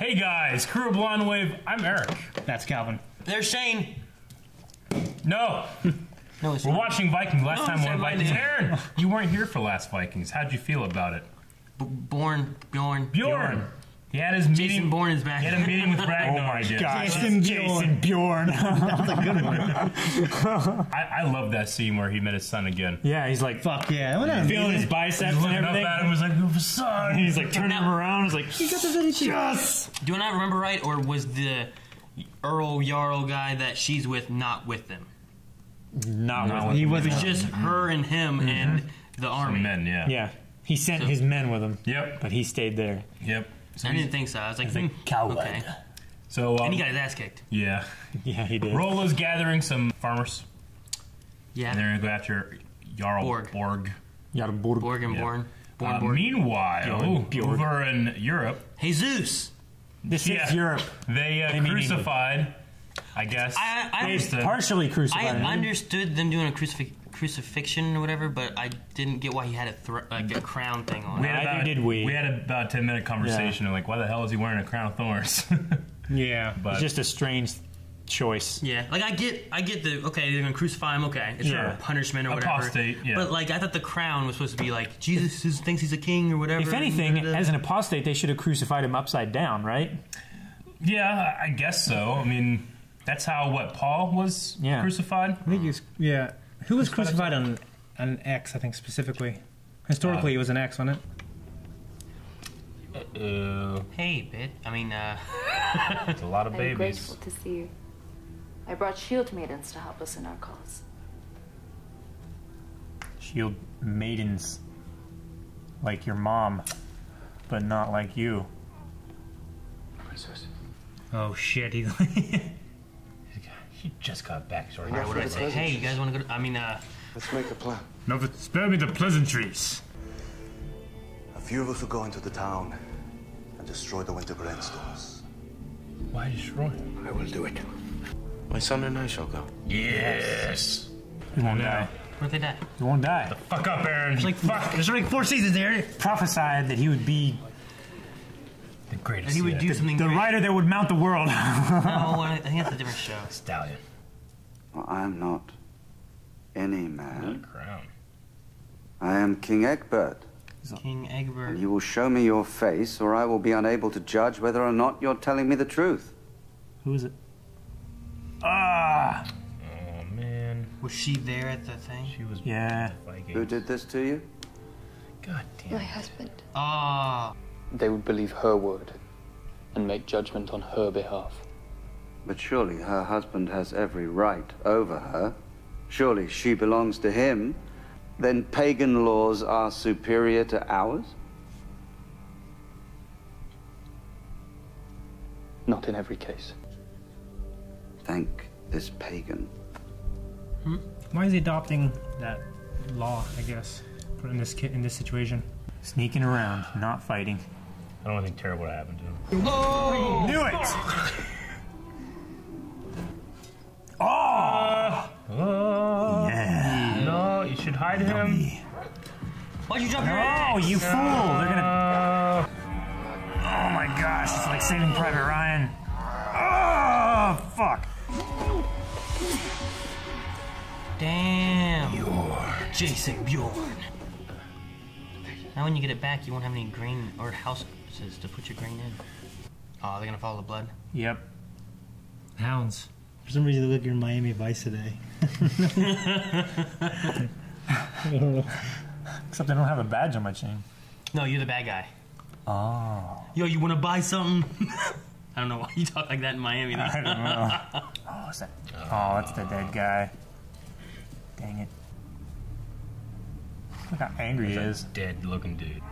Hey guys, Crew of Blind Wave. I'm Eric. That's Calvin. There's Shane. No, No, it's we're watching Vikings. Last Oh, time we said were my Vikings. name. Aaron, you weren't here for last Vikings. How'd you feel about it? B- Born, Bjorn. Bjorn. He had his Jason meeting. Bourne is back. He had a meeting with Ragnar. Oh my I gosh. Jason Jason Bjorn. That was a good one. I, I love that scene where he met his son again. yeah, he's like Fuck yeah. What a feeling his biceps and Looking up everything. at him was like, "You have a son." And he's like turning him around. He's like, he got the yes. Do I not remember right, or was the Earl Jarl guy that she's with not with them? Not Not with with He It wasn't. was just mm-hmm. her and him mm-hmm. and the army. Some men, yeah. Yeah, he sent his men with him. Yep. But he stayed there. Yep. So, I didn't think so. I was like, He's like, hmm, coward. okay. so um, And he got his ass kicked. yeah. Yeah, he did. Rollo's gathering some farmers, Yeah. and they're gonna go after Jarl Borg. Borg. Yeah, Borg. Borg and Yeah. Born. Born, Uh, Borg. meanwhile, Bjorn, Bjorn. over in Europe, Jesus. This Yeah. is Europe. they, uh, They mean crucified. I guess. I- I- They Understood. partially I crucified him. understood them doing a crucifix crucifixion or whatever, but I didn't get why he had a thr like a crown thing on. We had Neither about, did we. We had about a ten minute conversation. of Like, why the hell is he wearing a crown of thorns? Yeah. but It's just a strange choice. Yeah, like I get, I get the okay. They're gonna crucify him. Okay, it's Yeah. for punishment or whatever. Apostate, yeah. But like I thought the crown was supposed to be like Jesus is- thinks he's a king or whatever. If anything, Da, da, da. as an apostate, they should have crucified him upside down, right? yeah, I guess so. I mean, that's how what Paul was Yeah. crucified. I think he was, yeah. Who was crucified on an X, I think, specifically? Historically, it was an X, wasn't it? Uh, hey, bit. I mean, uh, it's a lot of I'm babies. grateful to see you. I brought shield maidens to help us in our cause. Shield maidens. Like your mom, but not like you. Princess. Oh, shit. He, He just got back. Sorry. what did I say? Hey, you guys want to go? To, I mean, uh, Let's make a plan. No, but spare me the pleasantries. A few of us will go into the town and destroy the winter grain stores. Why destroy him? I will do it. My son and I shall go. Yes. You won't die. what if they die? You won't die. Fuck up, Aaron. like, fuck. There's like four seasons there. Prophesied that he would be the greatest. That he would yeah. do something. the great. rider that would mount the world. No, I think that's a different show. stallion. Well, I am not any man. Crown. I am King Egbert, King Egbert. and you will show me your face, or I will be unable to judge whether or not you're telling me the truth. Who is it? Ah, Oh man, Was she there at the thing? she was yeah. Who did this to you? God damn. My husband. Ah, They would believe her word and make judgment on her behalf. But surely her husband has every right over her. Surely she belongs to him. Then pagan laws are superior to ours? Not in every case. Thank this pagan. Hmm? Why is he adopting that law, I guess, in this, ki- in this situation? Sneaking around, not fighting. I don't think terrible would happen to him. Knew it! Oh! Oh Yeah. no, you should hide him. why'd you drop your Oh, axe? you fool! They're gonna. Uh, Oh my gosh, it's like saving Private Ryan. Oh, fuck. Damn. Jason Bjorn. Now when you get it back, you won't have any grain or houses to put your grain in. Oh, they're gonna follow the blood. Yep. Hounds. For some reason, they look you're in Miami Vice today. Except I don't have a badge on my chain. No, you're the bad guy. Oh. Yo, you wanna buy something? I don't know why you talk like that in Miami. though. I don't know. Oh, is that? Oh, that's the dead guy. Dang it. Look how angry he is. dead looking dude.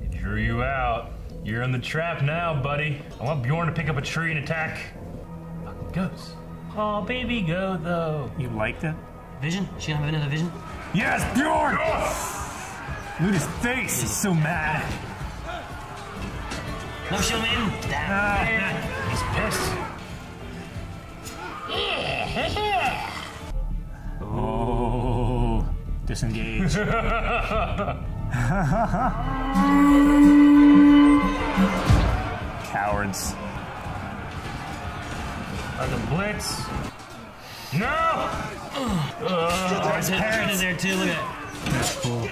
He drew you out. You're in the trap now, buddy. I want Bjorn to pick up a tree and attack. Fucking goes. Oh, baby, go though. You liked it? Vision? She gonna have another vision? Yes, Bjorn! Look at his face. He's so mad. No shield maiden. Damn. Ah. He's pissed. Oh. Disengage. Cowards. Uh, the Blitz. No! Oh, there's a parrot in there too. Look at That's cool. Ooh,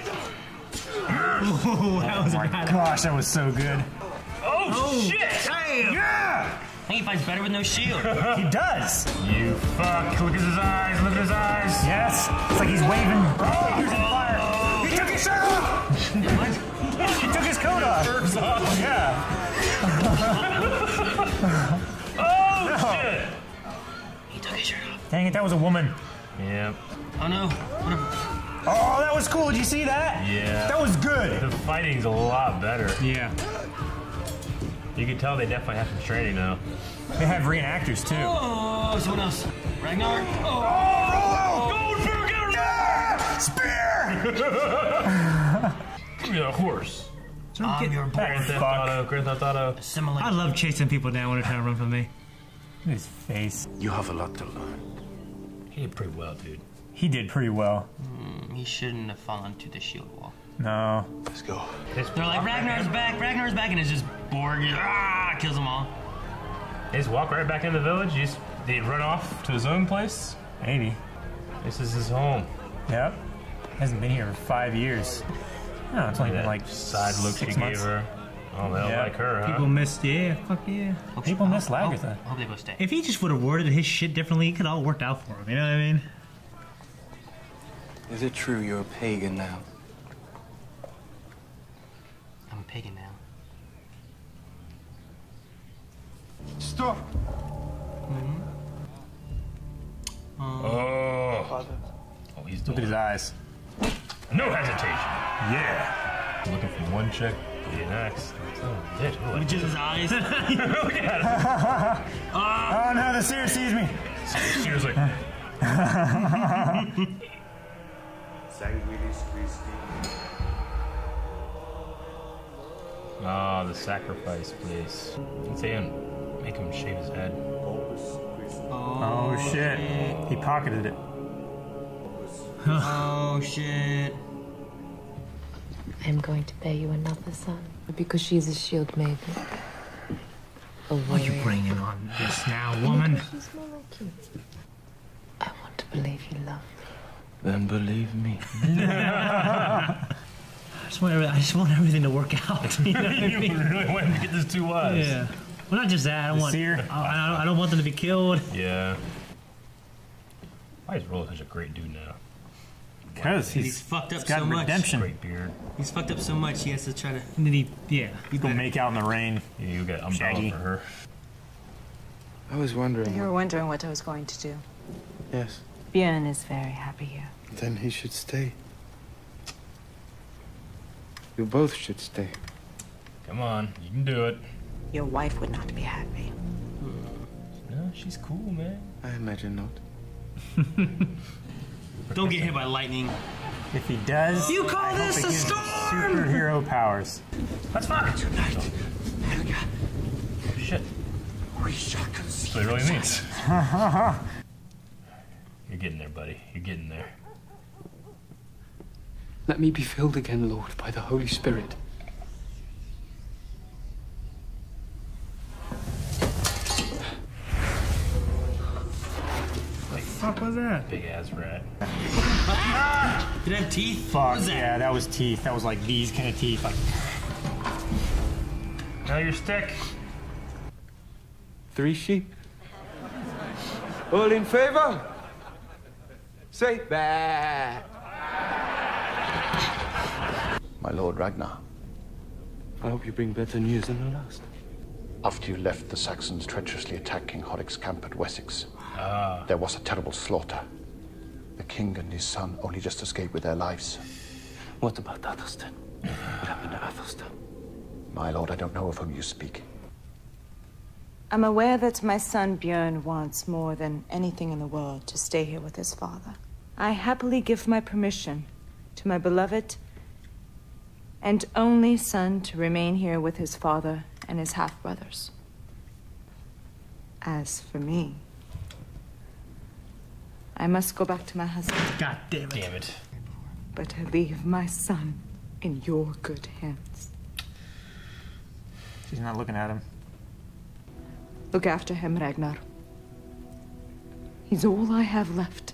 that was Oh my bad. gosh, that was so good. Oh, shit! Damn! Yeah! I think he fights better with no shield. He does. You fuck! Look at his eyes! Look at his eyes! Yes. It's like he's waving fingers in fire. Oh. He took his shirt off. he took his coat off. Yeah. Oh shit! he took his shirt off. Dang it, that was a woman. Yep. Oh no. What a, Oh, that was cool. Did you see that? Yeah. That was good. The fighting's a lot better. Yeah. You can tell they definitely have some training now. They have reenactors too. oh, someone else. Ragnar. Oh. oh, oh, oh, oh Spear! Give me a horse. I'm your boy. Grand Theft Auto, Grand Theft Auto. Assimilate. I love chasing people down when they're trying to run from me. His face. You have a lot to learn. He did pretty well, dude. He did pretty well. Hmm, he shouldn't have fallen to the shield wall. No. Let's go. His, They're like, Ragnar's back, Ragnar's back, and it's just Borg. Ah, kills them all. They just walk right back in the village. He just, they run off to his own place. Maybe. This is his home. Yep. Hasn't been here for five years. No, it's only been That like side look six she months. gave her. Oh, they don't Yeah. like her, huh? People missed, yeah, fuck yeah. Hope People she- miss hope- Lagertha. Hope, hope they both stay. If he just would have worded his shit differently, it could all worked out for him. You know what I mean? Is it true you're a pagan now? I'm a pagan now. Stop! Mm-hmm. Oh. Father. Oh, he's Look at his eyes. No hesitation. Yeah. Looking from one chick to the next. Oh, bitch. Oh, With just his eyes. Look at Oh no, the seer sees me. Seriously. Sanguinis Christi. Ah, the sacrifice place. Let's say him. Make him shave his head. Corpus Christi. Oh shit. He pocketed it. oh shit. I'm going to bear you another son because she's a shield maiden. A What you bringing on this now, woman? She's more like you. I want to believe you love me. Then believe me. I just want, every- I just want everything to work out. You know what I mean? really wanted to get this two wives. Yeah. Well, not just that. I don't The want. seer? I, I don't- I don't want them to be killed. Yeah. Why is Rollo such a great dude now? Because He's, he's, fucked up he's got so much. redemption. Great beard. He's fucked up so much. He has to try to. And then he, yeah. People make out in the rain. Yeah, you got umbrella Shaggy. for her. I was wondering. You were wondering what I was going to do. Yes. Björn is very happy here. Then he should stay. You both should stay. Come on, you can do it. Your wife would not be happy. No, she's cool, man. I imagine not. Don't get hit by lightning. If he does, You call I this it a gives him storm? Superhero powers. That's fine. Shit. We shall That's what it really means. You're getting there, buddy. You're getting there. Let me be filled again, Lord, by the Holy Spirit. fuck was that? Big ass rat. Did it have teeth? Fuck that? yeah, that was teeth. That was like these kind of teeth. Like Now your stick. Three sheep. All in favor? Say bah. My lord Ragnar, I hope you bring better news than the last. after you left, the Saxons treacherously attacked King Horik's camp at Wessex. Ah. There was a terrible slaughter. The king and his son only just escaped with their lives. What about Athelstan? What happened to Athelstan? My lord, I don't know of whom you speak. I'm aware that my son Björn wants more than anything in the world to stay here with his father. I happily give my permission to my beloved and only son to remain here with his father and his half brothers. As for me, I must go back to my husband, God damn it. Damn it. but I leave my son in your good hands. She's not looking at him. Look after him, Ragnar. He's all I have left.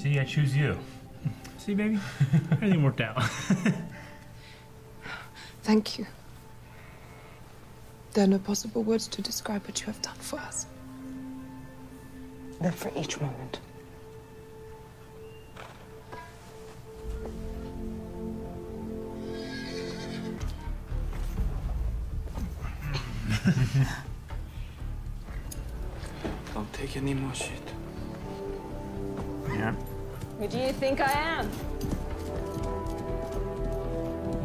See, I choose you. See, baby? Everything worked out. Thank you. There are no possible words to describe what you have done for us. Live for each moment. Don't take any more shit. Yeah. Who do you think I am?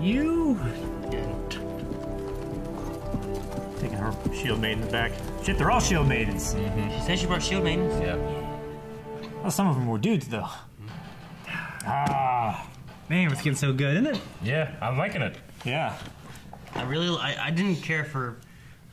You didn't. Taking her shield maidens back. Shit, they're all shield maidens. She said she brought shield maidens. Yeah. Well, some of them were dudes, though. Ah. Man, it's getting so good, isn't it? Yeah, I'm liking it. Yeah. I really, I, I didn't care for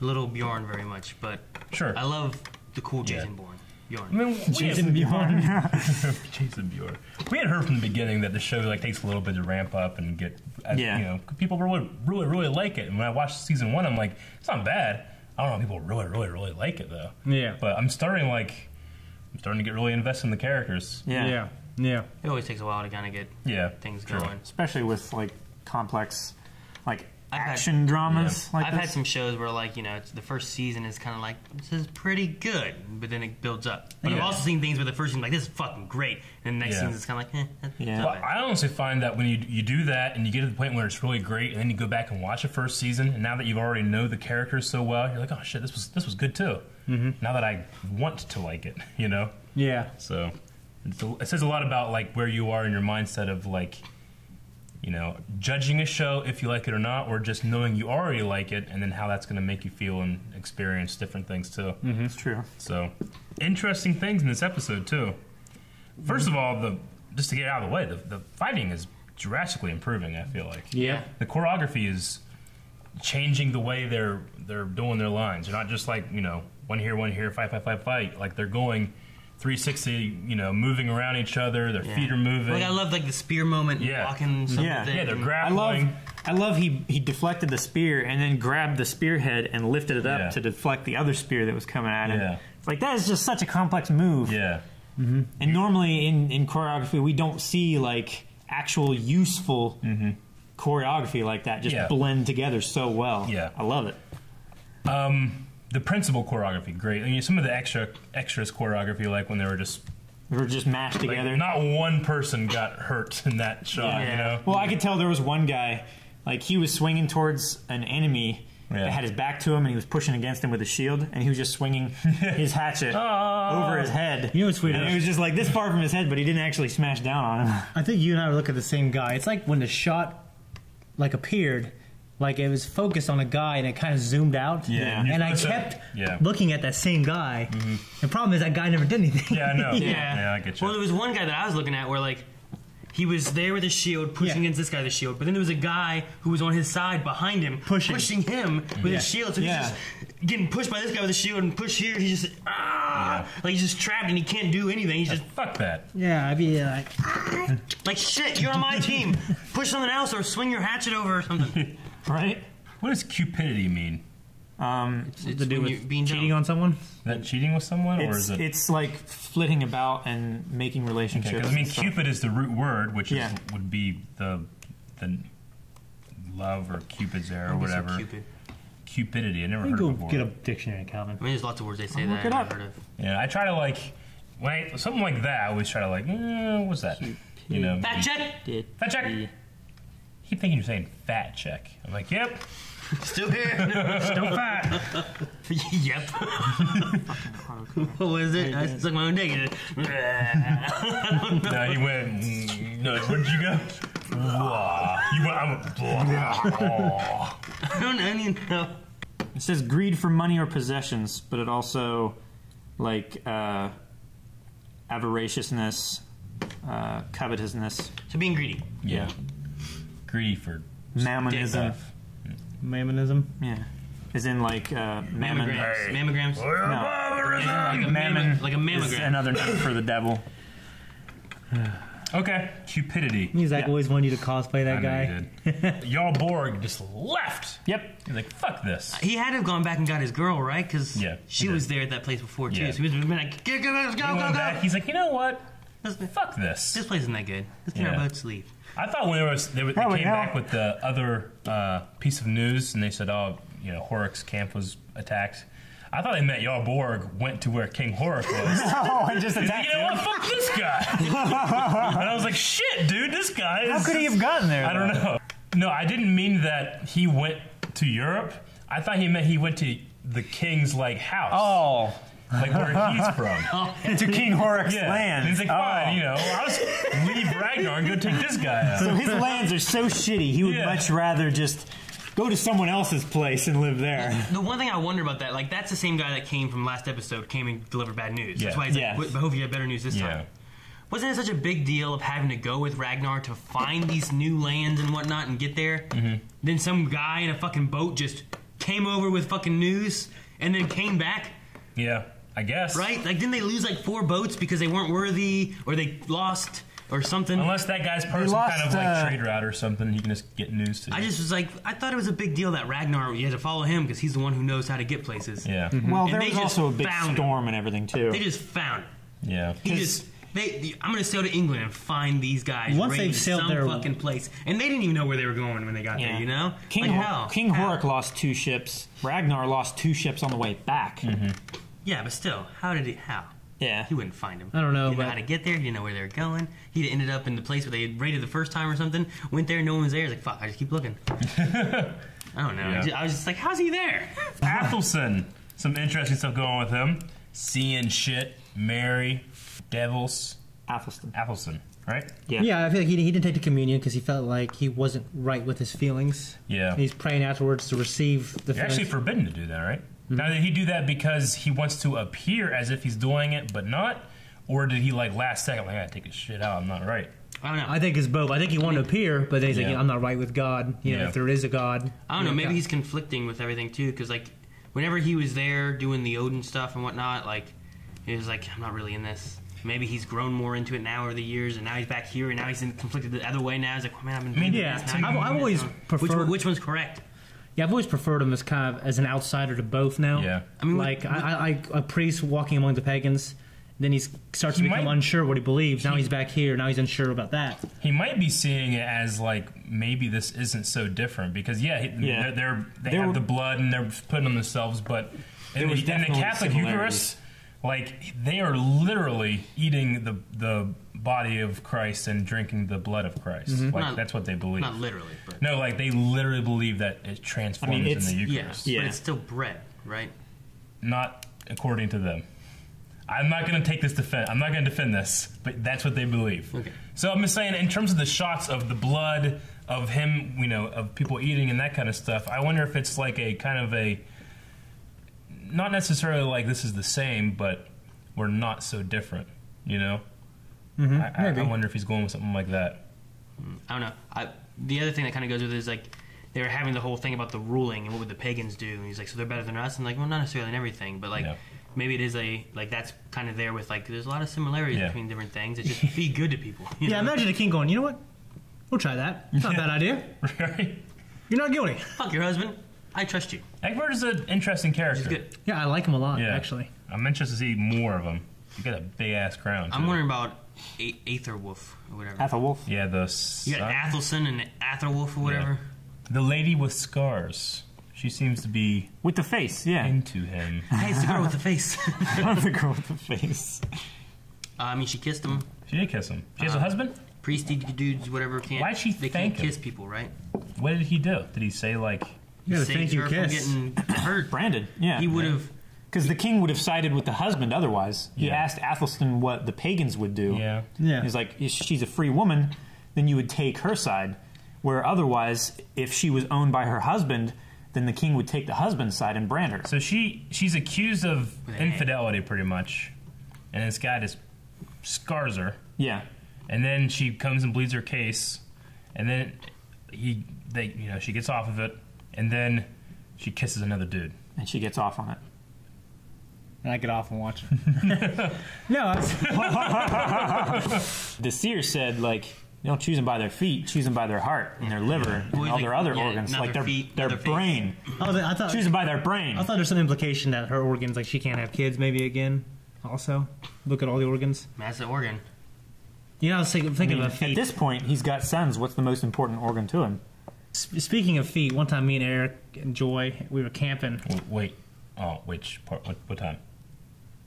little Bjorn very much, but Sure. I love the cool Jason Bourne. Bjorn. I mean, we Jason had- Bjorn. Jason Bjorn. We had heard from the beginning that the show like takes a little bit to ramp up and get, uh, Yeah. you know, people really, really, really like it. And when I watched season one, I'm like, it's not bad. I don't know, people really, really, really like it though. Yeah. But I'm starting like, I'm starting to get really invested in the characters. Yeah. Yeah. Yeah. It always takes a while to kind of get Yeah. things true. going. Especially with like complex, like I've had- action dramas. Like I've this. had some shows where, like, you know, it's, the first season is kind of like, this is pretty good, but then it builds up. But I've also seen things where the first season, like, this is fucking great, and the next Yeah. season it's kind of like, eh, that's Yeah. Well. I honestly find that when you you do that and you get to the point where it's really great, and then you go back and watch the first season, and now that you've already know the characters so well, you're like, oh shit, this was this was good too. Mm-hmm. Now that I want to like it, you know. Yeah. So it says a lot about like where you are in your mindset of like, you know, judging a show if you like it or not, or just knowing you already like it, and then how that's going to make you feel and experience different things too. Mm-hmm. It's true. So interesting things in this episode too. First of all, the just to get out of the way, the, the fighting is drastically improving. I feel like Yeah. the choreography is changing the way they're they're doing their lines. They're not just like you know one here, one here, fight, fight, fight, fight. Like they're going 360, you know, moving around each other. Their Yeah. feet are moving. Like, I love, like, the spear moment, Yeah. walking stuff Yeah. yeah, they're and- I love, I love he he deflected the spear and then grabbed the spearhead and lifted it up Yeah. to deflect the other spear that was coming at him. Yeah. It's like that is just such a complex move. yeah, And normally in in choreography we don't see like actual useful choreography like that just Yeah. blend together so well. Yeah. I love it. um, the principal choreography great. I mean, some of the extra extras choreography, like when they were just We were just mashed like, together. not one person got hurt in that shot. You know, Well, I could tell there was one guy, like he was swinging towards an enemy Yeah. that had his back to him, and he was pushing against him with a shield, and he was just swinging his hatchet Oh. over his head. You know what's weird? And it was just like this far from his head, but he didn't actually smash down on him. I think you and I look at the same guy. It's like when the shot like appeared, like it was focused on a guy and it kind of zoomed out. Yeah. And I kept yeah. looking at that same guy. The problem is that guy never did anything. Yeah, I know. Yeah. yeah, I get you. Well, there was one guy that I was looking at where, like, he was there with his shield, pushing Yeah. against this guy with his shield, but then there was a guy who was on his side behind him, Pushing. him with Yeah. his shield. So he's Yeah. just getting pushed by this guy with a shield and push here. He's just, ah! Like, he's just trapped and he can't do anything. He's just, Fuck that. Yeah, I'd be like, like, shit, you're on my team. Push something else or swing your hatchet over or something. Right? What does cupidity mean? Um, It's to do with being cheating jealous. on someone. Is that cheating with someone, or is it? it's like flitting about and making relationships. Because I mean. Cupid is the root word, which Yeah. is, would be the the love or Cupid's arrow or whatever. Cupid. Cupidity. I never You heard go it before. get a dictionary, Calvin. I mean, there's lots of words they say I'll that look I've it never up. heard of. Yeah, I try to like when I, something like that. I always try to like, eh, what's that? You know, Fact check! fat check. Keep thinking you're saying fat check. I'm like, yep, Still here. still fat. yep. what was it? I suck my own dick. no, he went. No, where did you go? Blah. You went. I'm. Blah. I don't even know. It says greed for money or possessions, but it also like uh, avariciousness, uh, covetousness, So being greedy. Yeah. Greedy for mammonism. Mammonism. Yeah, Is in like uh, mammon. Mammograms. Hey. Mammograms. No, Colorism! Like a Mammon, mammo- like a is mammogram. another name for the devil. Okay, cupidity. He's like Yeah. always wanted you to cosplay that I guy. know you did. Jarl Borg just left. Yep. He's like, fuck this. He had to have gone back and got his girl, right? Because Yeah, she he did. was there at that place before too. Yeah. So he was been like, "Get- get- let's go, He go, go." back. He's like, you know what? This, Fuck this. this place isn't that good. Let's get Yeah. our boats leave. I thought when they, was, they, they came yeah. back with the other uh, piece of news and they said, oh, you know, Horik's camp was attacked. I thought they meant Jarl Borg went to where King Horrocks was. Oh, and just attacked you know what? Fuck this guy. and I was like, shit, dude, this guy is. How could he have gotten there? I don't know. No, I didn't mean that he went to Europe. I thought he meant he went to the king's like house, Oh, like where he's from. to King Horik's Yeah, land. and he's like, fine, Oh. you know, I'll just leave Ragnar and go take this guy out. So his lands are so shitty. He would Yeah. much rather just go to someone else's place and live there. The one thing I wonder about that, like that's the same guy that came from last episode, came and delivered bad news. That's why he's Yeah. like, "But hope you have better news this Yeah. time." Wasn't it such a big deal of having to go with Ragnar to find these new lands and whatnot and get there? Mm-hmm. Then some guy in a fucking boat just came over with fucking news and then came back, Yeah, I guess. right? Like, didn't they lose like four boats because they weren't worthy or they lost or something? Unless that guy's person lost, kind of like uh, trade route or something, he can just get news to. I just was like, I thought it was a big deal that Ragnar, you had to follow him because he's the one who knows how to get places. yeah, Well, And there they was also a big found him. storm and everything too. They just found. Him. yeah. He just. They, I'm gonna sail to England and find these guys. Once they've sailed some there- fucking place, and they didn't even know where they were going when they got there. You know, King like Hor- how? King How? Horrocks lost two ships. Ragnar lost two ships on the way back. Mm-hmm. Yeah, but still, how did he? How? Yeah. He wouldn't find him. I don't know, He didn't know how to get there. He didn't know where they were going. He ended up in the place where they had raided the first time or something. Went there, no one was there. He's like, "Fuck, I just keep looking." I don't know. I, Yeah. just, I was just like, "How's he there?" Athelson, some interesting stuff going on with him. Seeing shit, Mary, devils. Athelstan. Athelson, right? Yeah. Yeah, I feel like he, he didn't take the communion because he felt like he wasn't right with his feelings. Yeah. He's praying afterwards to receive the You're actually forbidden to do that, right? Mm-hmm. Now, did he do that because he wants to appear as if he's doing it, but not? Or did he, like, last second, like, I gotta take this shit out, I'm not right? I don't know. I think it's both. I think he wanted to appear, but then he's like, Yeah. yeah, I'm not right with God. You know, Yeah. if there is a God. I don't know. Maybe God. he's conflicting with everything too, because like, whenever he was there doing the Odin stuff and whatnot, like, he was like, I'm not really in this. Maybe he's grown more into it now over the years, and now he's back here, and now he's in conflicted the other way. Now he's like, oh, man, I've been. mean, doing yeah, this, now I've- I'm I've doing always this. Which, preferred- one- which one's correct? Yeah, I've always preferred him as kind of as an outsider to both now. Yeah. I mean, like with- I, I, a priest walking among the pagans. Then he starts He to become might- unsure what he believes. Now he's back here. Now he's unsure about that. He might be seeing it as, like, maybe this isn't so different. Because, yeah, he, Yeah. They're, they're, they There have were- the blood and they're putting on themselves, but There in the, was in the definitely Catholic similarities. Eucharist, like, they are literally eating the, the body of Christ and drinking the blood of Christ. Mm-hmm. Like, Not- that's what they believe. Not literally, but No, like they literally believe that it transforms in it's- the yeah, Eucharist. Yeah. but it's still bread, right? Not according to them. I'm not going to take this defense. I'm not going to defend this, but that's what they believe. Okay. So I'm just saying, in terms of the shots of the blood of him, you know, of people eating and that kind of stuff, I wonder if it's like a kind of a, not necessarily like this is the same, but we're not so different. You know. Mm-hmm, I, I, I wonder if he's going with something like that. I don't know. I, the other thing that kind of goes with it is like they were having the whole thing about the ruling and what would the pagans do, and he's like, so they're better than us, and like, well, not necessarily in everything, but like Yeah. maybe it is a like that's kind of there with like there's a lot of similarities Yeah. between different things. It's just be good to people. you Yeah, know? imagine a king going, you know what? We'll try that. It's not a bad idea. right? You're not guilty. Fuck your husband. I trust you. Egbert is an interesting character. He's good. Yeah, I like him a lot, Yeah. actually. I'm interested to see more of him. You got a big ass crown. I'm too. wondering about a- Aetherwolf or whatever. Athelwolf. Yeah, the you got son- Athelson and Atherwolf or whatever. the lady with scars. She seems to be With the face, yeah. into him. Hey, it's the girl with the face. the girl with the face. Uh, I mean, she kissed him. She did kiss him. She has a Uh, husband. Priesty dudes, whatever. Can't. Why'd she They thank can't him? kiss people, right? What did he do? Did he say like? You gotta Saves thank you, her from kiss. getting hurt. Branded, yeah. He would have. Because the king would have sided with the husband otherwise. He Yeah. asked Athelstan what the pagans would do. Yeah. Yeah. He's like, if she's a free woman, then you would take her side. Where otherwise, if she was owned by her husband, then the king would take the husband's side and brand her. So she she's accused of With an A. infidelity, pretty much, and this guy just scars her, Yeah. and then she comes and bleeds her case, and then he they you know she gets off of it, and then she kisses another dude. And she gets off on it. And I get off and watch it. no, I was, The seer said, like, you don't choose them by their feet, choose them by their heart and their liver and all like, their other yeah, organs, like their their feet, their their brain. oh, I thought Choose them by their brain. I thought there's some implication that her organs, like she can't have kids, maybe again. Also, look at all the organs. That's the organ. You know, I was thinking, I thinking mean, of a at this point, he's got sons. What's the most important organ to him? Sp- Speaking of feet, one time me and Eric and Joy, we were camping. W- Wait. Oh, which part? What, what time?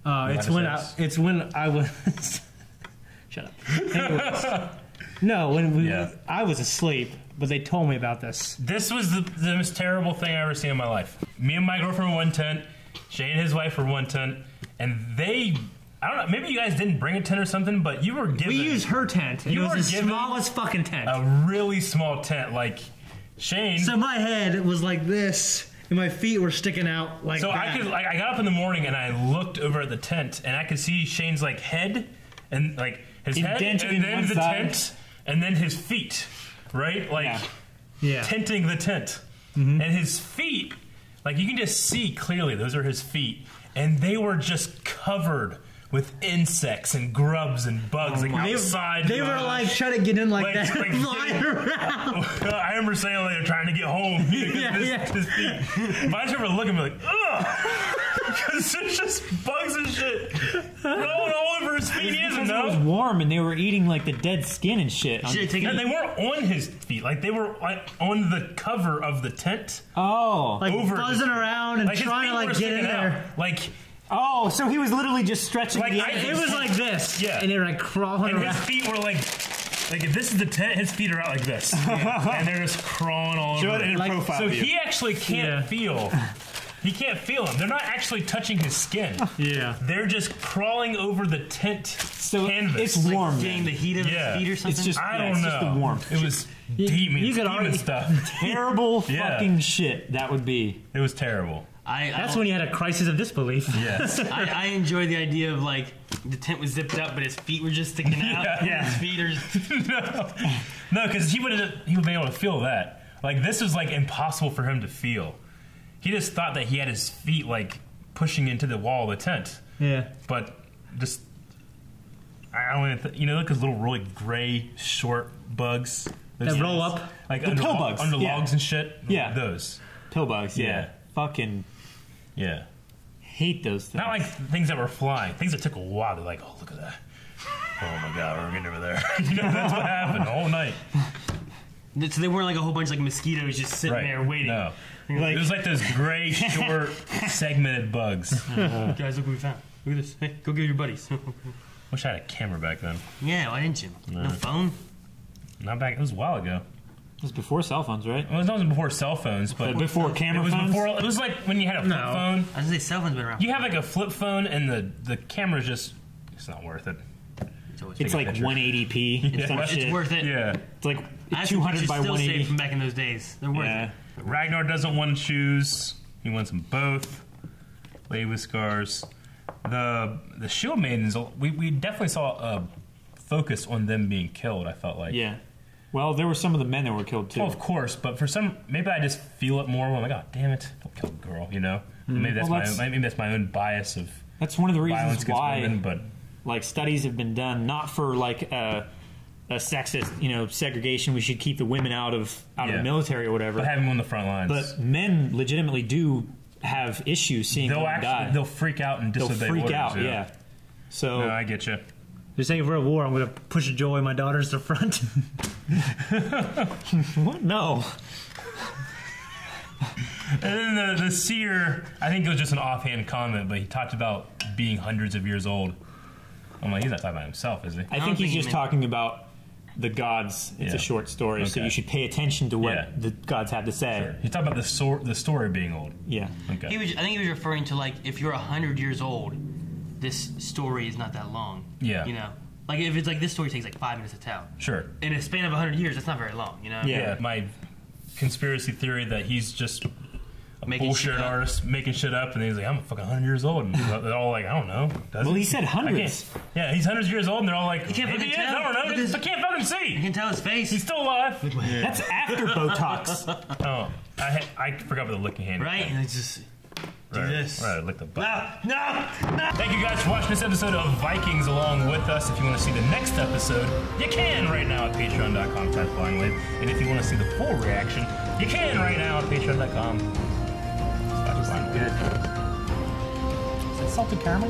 Uh, it's when a I, sense. it's when I was. Shut up. Anyways, no, when we, Yeah. I was asleep, but they told me about this. This was the, the most terrible thing I ever seen in my life. Me and my girlfriend were one tent. Shane and his wife were one tent, and they. I don't know. Maybe you guys didn't bring a tent or something, but you were given. We used her tent. You it were was the given smallest fucking tent. a really small tent. Like Shane. so my head it was like this, and my feet were sticking out like so that. I could like I got up in the morning and I looked over at the tent and I could see Shane's like head and like his head Indented in and then the side. tent and then his feet, right? Like Yeah. yeah. tenting the tent. Mm-hmm. And his feet, like you can just see clearly those are his feet and they were just covered with insects and grubs and bugs like They, outside. they were like trying to get in like, like- that, like flying around. I remember saying like, they're trying to get home. because Yeah, his, yeah. his feet. But I just looking at me like, ugh. Because there's just bugs and shit rolling all over his feet. He doesn't Because it was warm and they were eating like the dead skin and shit. on- Should've And they weren't on his feet. Like they were like on the cover of the tent. oh, Like Over- buzzing around and Like trying to like get in sticking out. there. Like oh, so he was literally just stretching Like, the I- It was like this. Yeah. And they were like crawling and his feet were like. Like if this is the tent, his feet are out like this, and they're just crawling all Show over. it in Like, profile So view. he actually can't Yeah. feel. He can't feel them. They're not actually touching his skin. Yeah. They're just crawling over the tent so canvas. it's warm. Getting then. the heat of Yeah. his feet or something. It's just I yeah, don't it's know. just the warmth. It was You- demon, you could demon already- stuff. terrible Yeah. fucking shit that would be. It was terrible. I, I That's don't- when you had a crisis of disbelief. Yes. I, I enjoy the idea of like the tent was zipped up, but his feet were just sticking out. Yeah. Yeah. His feet are just, no, no, because he would have he would be able to feel that. Like this was like impossible for him to feel. He just thought that he had his feet like pushing into the wall of the tent, Yeah. but just I don't even th- you know, look at little really gray short bugs Those That roll up? like The under, pill bugs, under yeah. logs and shit. Yeah. those. Pill bugs, yeah. Yeah. Fucking Yeah. hate those things. Not like things that were flying. Things that took a while. They're like, oh, look at that. Oh my god, we're getting over there. you know, that's what happened all night. so they weren't like a whole bunch of like mosquitoes just sitting Right. there waiting. No. Like- it was like those gray, short, segmented bugs. Oh, guys, look what we found. Look at this. Hey, go get your buddies. Wish I had a camera back then. yeah, why didn't you? No, No. phone. Not back. It was a while ago. It was before cell phones, right? Well, it wasn't before cell phones, but But before camera it was phones? before. It was like when you had a flip No. phone. I was gonna say cell phones been around. You have like a flip phone, and the the camera's just. It's not worth it. It's, It's like picture. 180p Yeah. It's shit. worth it. Yeah. It's like I have 200 pictures by still saved 180. from back in those days. They're worth Yeah. it. Ragnar doesn't want shoes. He wants them both. Lady with scars. The the shield maidens. We we definitely saw a focus on them being killed. I felt like. Yeah. Well, there were some of the men that were killed too. Well, of course, but for some, maybe I just feel it more. when I'm like, oh, damn it, don't kill the girl, you know. Mm-hmm. Maybe that's. Well, my that's- maybe that's my own bias of That's one of the reasons why women. But like studies have been done not for like a, a sexist, you know, segregation. We should keep the women out of out of the military or whatever. but having them on the front lines, But men legitimately do have issues seeing they'll actually die. they'll freak out and They'll disobey freak orders, out. Yeah. So No, I get you. Just saying, if we're at war, I'm going to push a joy my daughters to the front. what? No. And then the the seer, I think it was just an offhand comment, but he talked about being hundreds of years old. I'm like, he's not talking about himself, is he? I, don't think he's think he just talking about the gods. It's Yeah. a short story, so you should pay attention to what Yeah. the gods have to say. Sure. He's talking about the sor- the story being old. Yeah. Okay. He was, I think he was referring to like if you're hundred years old, this story is not that long. Yeah. You know, like if it's like this story takes like five minutes to tell. Sure. In a span of hundred years, that's not very long. You know. Yeah. My conspiracy theory that he's just a Making bullshit shit artist making shit up, and he's like, I'm a fucking 100 years old. And they're all like, I don't know. Does Well, he? he said I hundreds. Yeah, he's hundreds of years old, and they're all like, You can't maybe fucking he is. tell. I don't know. Look at his- I can't fucking see. You can tell his face. He's still alive. That's after Botox. Oh, I I forgot about the licking hand. right. And I just do Right. this. Right, lick the butt. No, no, no. Thank you guys for watching this episode of Vikings along with us. If you want to see the next episode, you can right now at patreon.com slash blindwave. And if you want to see the full reaction, you can right now at patreon.com slash blindwave. Good. Is it salted caramel?